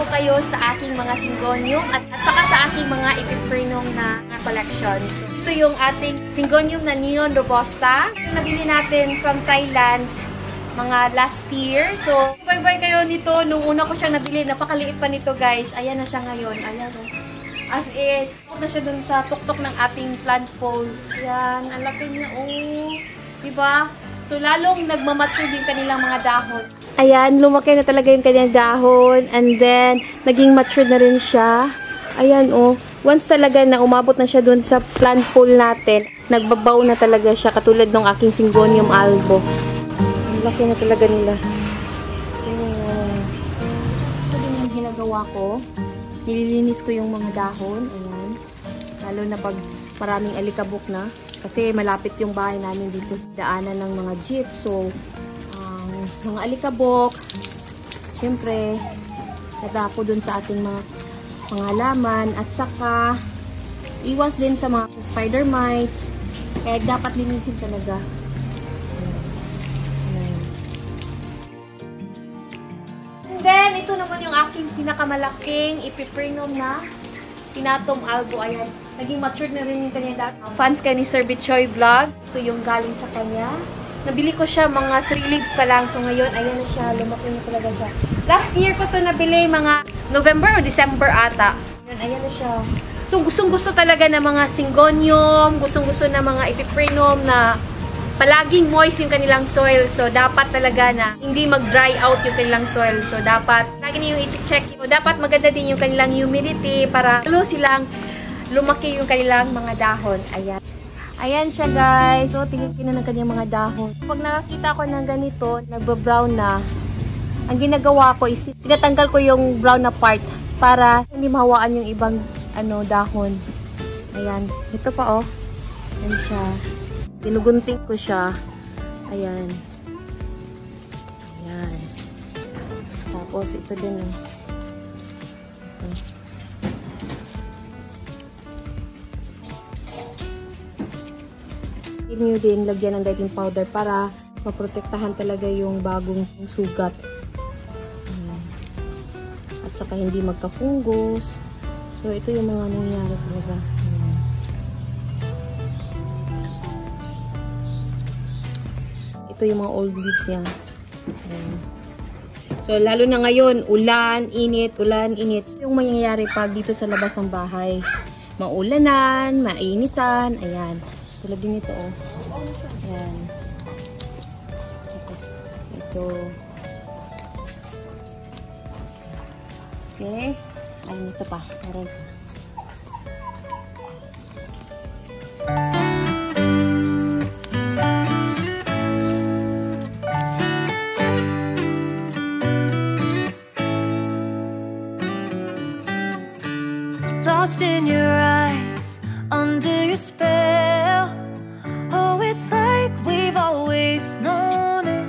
ko kayo sa aking mga syngonium at, at saka sa aking mga epiprenum na, na collection. So, ito yung ating syngonium na Neon Robusta. Yung nabili natin from Thailand mga last year. So, bye-bye kayo nito. Nung una ko siyang nabili, napakaliit pa nito guys. Ayan na siya ngayon. Ayan o. As in, na siya dun sa tuktok ng ating plant pole. Ayan, ang laki niya. Oh, diba? So, lalong nagmamature din kanilang mga dahon. Ayan, lumaki na talaga yung kanyang dahon. And then, naging mature na rin siya. Ayan, oh. Once talaga na umabot na siya dun sa plant pole natin, nagbabaw na talaga siya katulad ng aking Syngonium albo. Ang laki na talaga nila. Ito din yung ginagawa ko. Nililinis ko yung mga dahon. Ayan. Lalo na pag maraming alikabok na. Kasi malapit yung bahay namin dito sa daanan ng mga jeep. So, ang mga alikabok, syempre, nadapo dun sa ating mga mga halaman. At saka, iwas din sa mga spider mites. Kaya dapat linisin talaga. Aking pinakamalaking ipiprenum na Pinatom Albo. Ayan. Naging matured na rin yung kanya dati. Fans kayo ni Sir Bichoy Vlog. Ito yung galing sa kanya. Nabili ko siya mga 3 leaves pa lang. So ngayon, ayan na siya. Lumaki na talaga siya. Last year ko to nabili mga November o December ata. Ayan, ayan na siya. So gustong gusto talaga ng mga syngonium, gustong gusto ng mga epiprenum na palaging moist yung kanilang soil. So, dapat talaga na hindi mag-dry out yung kanilang soil. So, dapat lagi niyo i-check. So, dapat maganda din yung kanilang humidity para tulo silang lumaki yung kanilang mga dahon. Ayan. Ayan siya guys. So, tingin na ng kanyang mga dahon. Pag nakakita ko ng ganito, nagba-brown na, ang ginagawa ko is tinatanggal ko yung brown na part para hindi mahawaan yung ibang ano dahon. Ayan. Ito pa oh. Ayan siya. Ginugunting ko siya. Ayan. Tapos, ito din. eh. Ito. nyo din lagyan ng dieting powder para maprotektahan talaga yung bagong sugat. At saka hindi magka-fungus. So, ito yung mga nangyayari talaga. Ito yung mga old leaves niya. Ayan. So, lalo na ngayon, ulan, init, ulan, init. Yung mangyayari pag dito sa labas ng bahay. Maulanan, mainitan, ayan. Tulad din ito, oh. Ayan. Ito. Okay. Ayun, ito pa. Meron Lost in your eyes, under your spell. Oh, it's like we've always known it.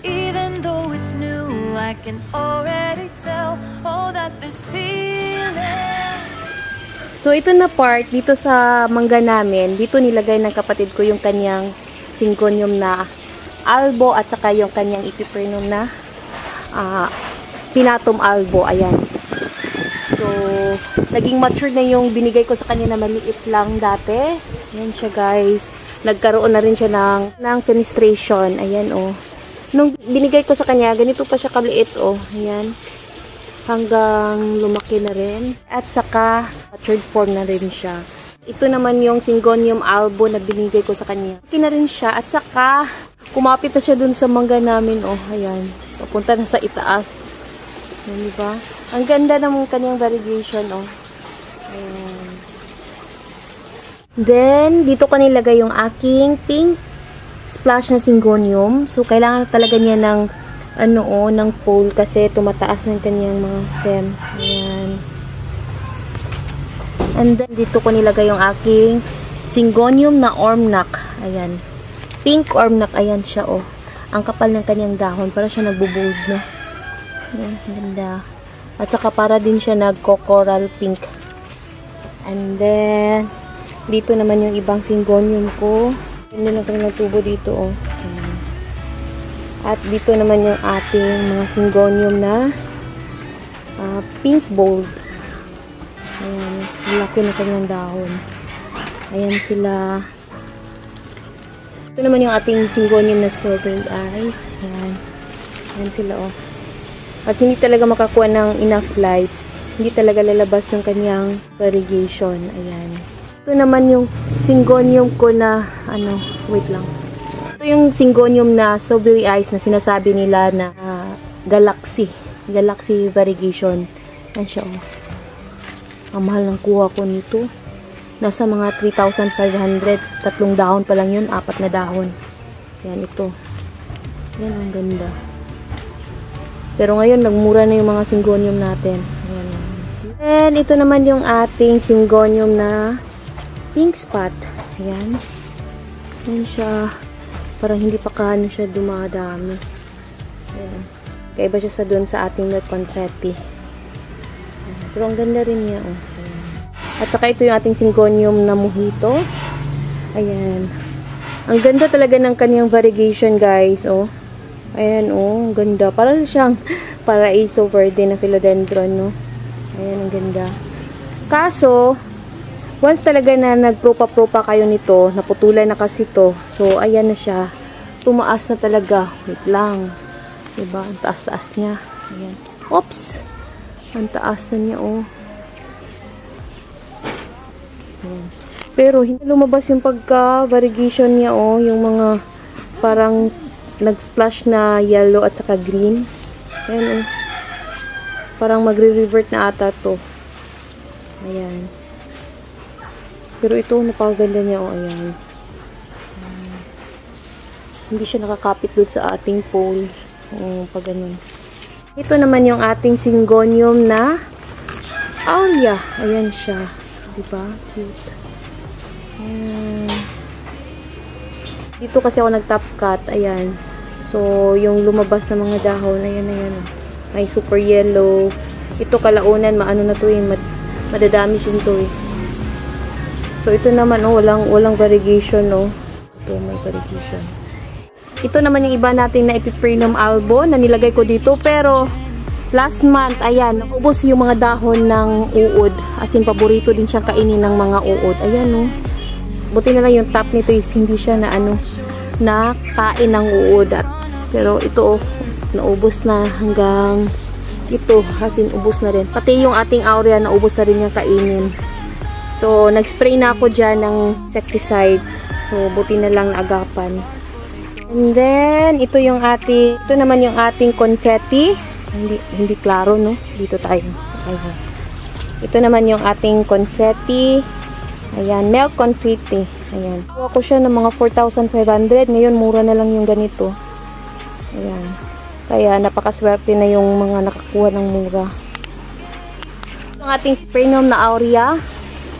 Even though it's new, I can already tell. Oh, that this feeling. So, ito na part, dito sa mangga namin, dito nilagay ng kapatid ko yung kanyang syngonium na albo at saka yung kanyang ipiprenum na ah, pinatum albo. Ayan. Naging mature na yung binigay ko sa kanya na maliit lang dati. Ayan siya guys. Nagkaroon na rin siya ng, ng fenestration. Ayan oh. Nung binigay ko sa kanya, ganito pa siya kaliit oh. Ayan hanggang lumaki na rin. At saka, matured form na rin siya. Ito naman yung Syngonium albo na binigay ko sa kanya. Lumaki na rin siya. At saka, kumapit na siya dun sa mangga namin. Oh, ayan. Papunta na sa itaas. Ayan, diba? Ang ganda ng kanyang variegation, oh. Ayan. Then, dito ko nilagay yung aking pink splash na Syngonium. So, kailangan talaga niya ng ano o, ng pole kasi tumataas ng kanyang mga stem. Ayan. And then, dito ko nilagay yung aking Syngonium na ormnac. Ayan. Pink ormnac. Ayan siya, oh. Ang kapal ng kanyang dahon. Para siya nagbo-bold, no? Ayan, ganda. At saka para din siya nagko-coral pink. And then, dito naman yung ibang syngonium ko. Hindi lang kami tubo dito, oh. At dito naman yung ating mga syngonium na uh, pink bulb. Ayan, laki na kanyang dahon. Ayan sila. Ito naman yung ating syngonium na strawberry eyes. Ayan. Ayan sila, oh. At hindi talaga makakuha ng enough lights. Hindi talaga lalabas yung kanyang variegation. Ayan. Ito naman yung syngonium ko na, ano, wait lang. Ito yung syngonium na strawberry eyes na sinasabi nila na uh, galaxy. Galaxy variegation. Ayan siya, oh. Ang mahal ng kuha ko nito. Nasa mga 3,500. Tatlong dahon pa lang yun. Apat na dahon. Yan, ito. Yan, ang ganda. Pero ngayon, nagmura na yung mga syngonium natin. Ayan. And ito naman yung ating syngonium na pink spot. Ayan. Ayan siya. Parang hindi pa kaano siya dumadami. Ayan. Kaiba siya sa doon sa ating milk confetti. Pero ang ganda rin niya. Oh. At saka ito yung ating syngonium na mojito. Ayan. Ang ganda talaga ng kanyang variegation guys. Oh. Ayan oh. Ganda. Parang siyang paraiso verde na philodendron. No? Ayan. Ang ganda. Kaso, once talaga na nagpropa-propa kayo nito, naputulan na kasi to. So, ayan na siya. Tumaas na talaga. Wait lang. Diba? Ang taas-taas niya. Ayan. Oops! Ang taas na niya, oh. Ayan. Pero, hindi lumabas yung pagka-variegation niya, oh. Yung mga parang nag-splash na yellow at saka green. Ayan, oh. Parang magre-revert na ata to. Ayan. Pero ito, napakaganda niya. Oh, ayan. Um, hindi siya nakakapit doon sa ating pole. O, pag ganun. Ito naman yung ating syngonium na Aulia. Ayan siya. Diba? Cute. Ayan. Dito kasi ako nag-top cut. Ayan. So, yung lumabas na mga dahon. Ayan, ayan. May super yellow. Ito kalaunan. Maano na to yung mad madadami siya to eh. So, ito naman, oh, walang, walang variegation, no. Oh. Ito, may variegation. Ito naman yung iba nating na Epiprenum albo na nilagay ko dito. Pero, last month, ayan, ubos yung mga dahon ng uod. As in, paborito din siyang kainin ng mga uod. Ayan, no. Buti na lang yung top nito is hindi siya na, ano, na kain ng uod. At, pero, ito, oh, naubos na hanggang ito, asin ubos na rin. Pati yung ating aurea, naubos na rin yung kainin. So, nag-spray na ako dyan ng insecticide. So, buti na lang naagapan. And then, ito yung ating, ito naman yung ating confetti. Hindi, hindi klaro, no? Dito tayo. Ayan. Ito naman yung ating confetti. Ayan, milk confetti. Ayan. Kuha ko siya ng mga 4,500. Ngayon, mura na lang yung ganito. Ayan. Kaya, napakaswerte na yung mga nakakuha ng mura. Ang ating sprinum na aurea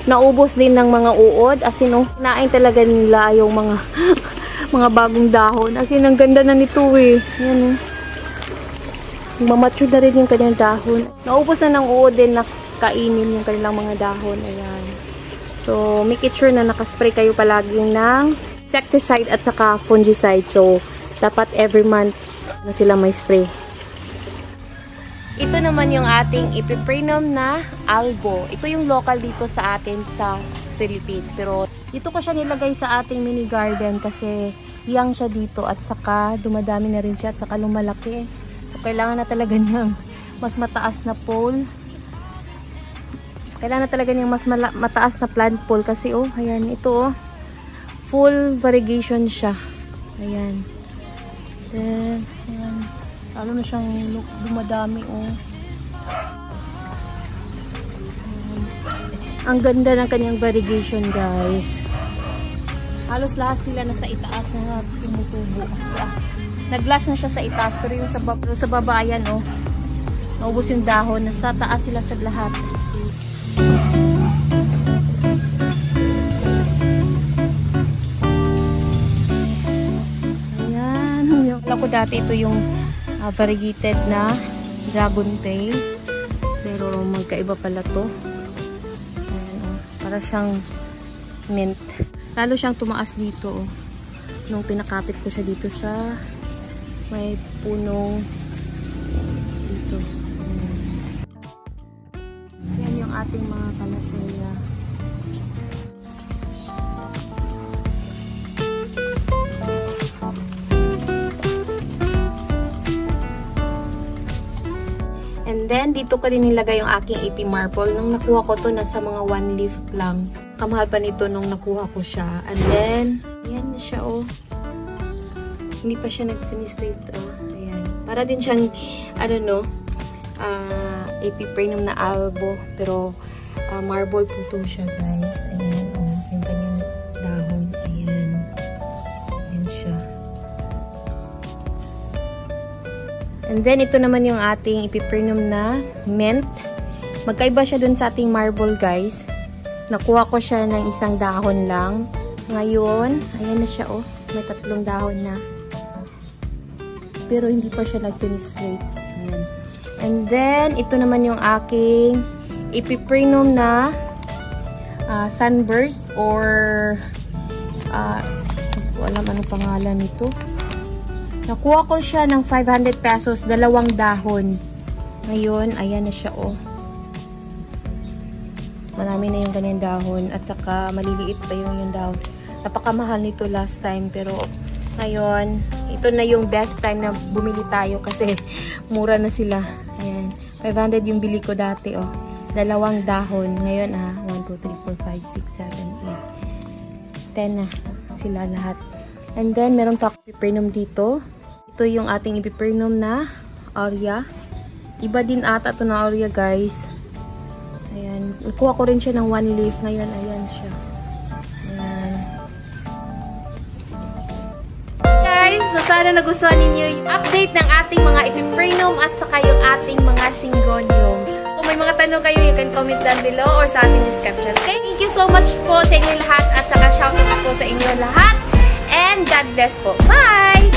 naubos din ng mga uod. As in, oh, kinain talaga nila yung mga mga bagong dahon. As in, ang ganda na nito eh. Yan oh. Mamature na rin yung kanyang dahon. Naubos na ng uod din na kainin yung kanilang mga dahon. Ayan. So, make it sure na nakaspray kayo palagi ng insecticide at saka fungicide. So, dapat every month na sila may spray. Ito naman yung ating Epiprenum na albo. Ito yung local dito sa atin sa Philippines. Pero dito ko siya nilagay sa ating mini garden kasi young siya dito at saka dumadami na rin siya at saka lumalaki. So kailangan na talaga niyang mas mataas na pole. Kailangan na talaga niyang mas mataas na plant pole kasi oh, ayan, ito oh. Full variegation siya. Ayan. Then, ayan. Lalo na siyang dumadami oh. Ang ganda ng kanyang variegation guys. Halos lahat sila nasa itaas na tumutubo. Yeah. Naglash na siya sa itaas pero yung sa, baba, sa baba ayan oh. Naubos yung dahon. Nasa taas sila sa lahat. Yung, ko dati ito yung uh, variegated na dragon tail. Pero magkaiba pala to. Oh. Para siyang mint. Lalo siyang tumaas dito, oh. Nung pinakapit ko siya dito sa may punong dito. Yan yung ating mga kalateya. Then, dito ko din nilagay yung aking AP marble. Nung nakuha ko to, nasa mga one leaf lang. Kamahal pa nito nung nakuha ko siya. And then, yan na siya, oh. Hindi pa siya nag-finistrate, oh. Ayan. Para din siyang, ano no, uh, AP premium na albo. Pero, uh, marble po siya, guys. And then, ito naman yung ating ipiprenum na mint. Magkaiba siya dun sa ating marble, guys. Nakuha ko siya ng isang dahon lang. Ngayon, ayan na siya, oh. May tatlong dahon na. Pero hindi pa siya nag-finish straight. Ayan. And then, ito naman yung aking ipiprenum na uh, sunburst or uh, hindi ko alam anong pangalan nito. Nakuha ko siya ng 500 pesos, dalawang dahon. Ngayon, ayan na siya, oh. Marami na yung ganyan dahon. At saka, maliliit pa yung yung dahon. Napakamahal nito last time. Pero, ngayon, ito na yung best time na bumili tayo kasi mura na sila. Ayan. 500 yung bili ko dati, oh. Dalawang dahon. Ngayon, ah, 1, 2, 3, 4, 5, 6, 7, 8. 10 na sila lahat. And then, meron pa ako dito. Ito yung ating ipiprenum na Aria. Iba din ata ito na Aria, guys. Ayan. Kuha ko rin siya ng one leaf. Ngayon, ayan siya. Ayan. Guys, so sana nagustuhan ninyo yung update ng ating mga ipiprenum at saka yung ating mga singonium. Kung may mga tanong kayo, you can comment down below or sa ating description. Okay? Thank you so much po sa inyo lahat at saka shoutout po sa inyo lahat. And God bless po. Bye!